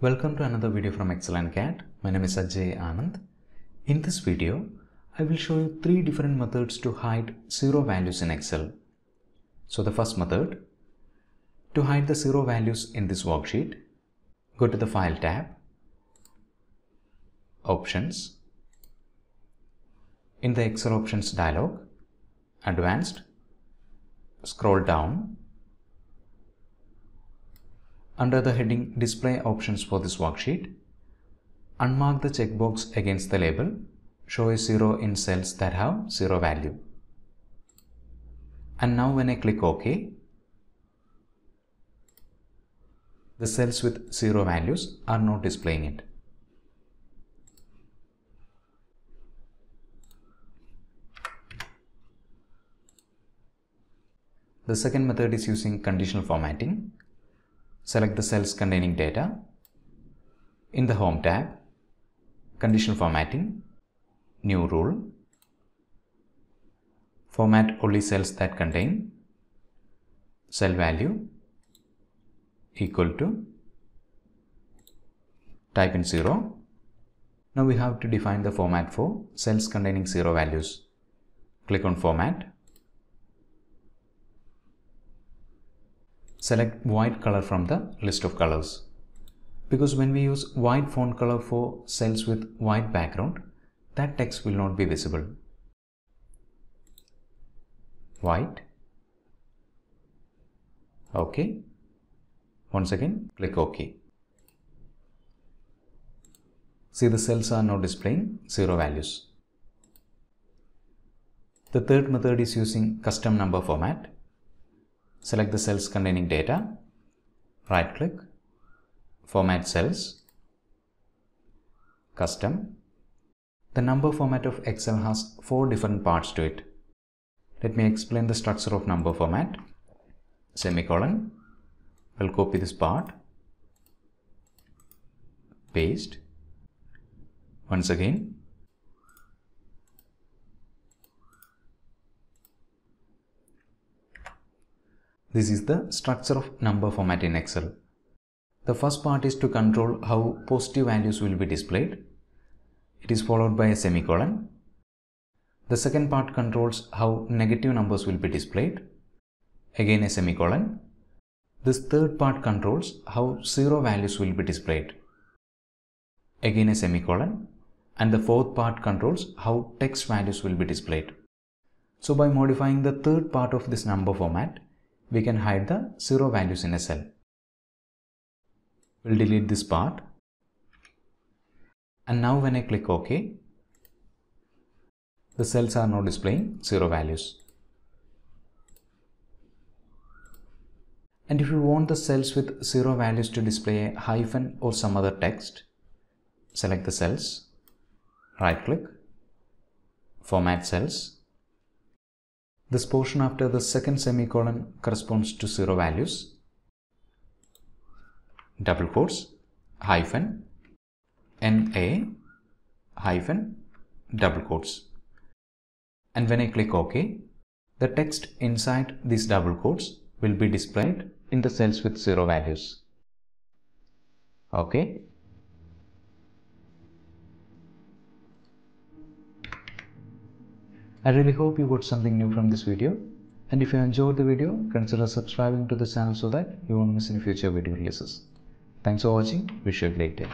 Welcome to another video from Excel and CAD. My name is Ajay Anand. In this video, I will show you three different methods to hide zero values in Excel. So the first method, to hide the zero values in this worksheet, go to the File tab, Options. In the Excel Options dialog, Advanced, scroll down. Under the heading Display Options for this worksheet, unmark the checkbox against the label Show a zero in cells that have zero value. And now when I click OK, the cells with zero values are not displaying it. The second method is using conditional formatting. Select the cells containing data. In the Home tab, Conditional Formatting, New Rule. Format only cells that contain cell value equal to type in 0. Now we have to define the format for cells containing 0 values. Click on Format. Select white color from the list of colors. Because when we use white font color for cells with white background, that text will not be visible. White. OK. Once again, click OK. See the cells are now displaying zero values. The third method is using custom number format. Select the cells containing data, right click, format cells, custom. The number format of Excel has four different parts to it. Let me explain the structure of number format. Semicolon, I'll copy this part, paste, once again, This is the structure of number format in Excel. The first part is to control how positive values will be displayed. It is followed by a semicolon. The second part controls how negative numbers will be displayed. Again a semicolon. This third part controls how zero values will be displayed. Again a semicolon. And the fourth part controls how text values will be displayed. So by modifying the third part of this number format, we can hide the zero values in a cell. We'll delete this part. And now when I click OK, the cells are now displaying zero values. And if you want the cells with zero values to display a hyphen or some other text, select the cells, right click, format cells, this portion after the second semicolon corresponds to zero values. Double quotes, hyphen, NA, hyphen, double quotes. And when I click OK, the text inside these double quotes will be displayed in the cells with zero values. Okay. I really hope you got something new from this video and if you enjoyed the video consider subscribing to the channel so that you won't miss any future video releases. Thanks for watching. Wish you a great day.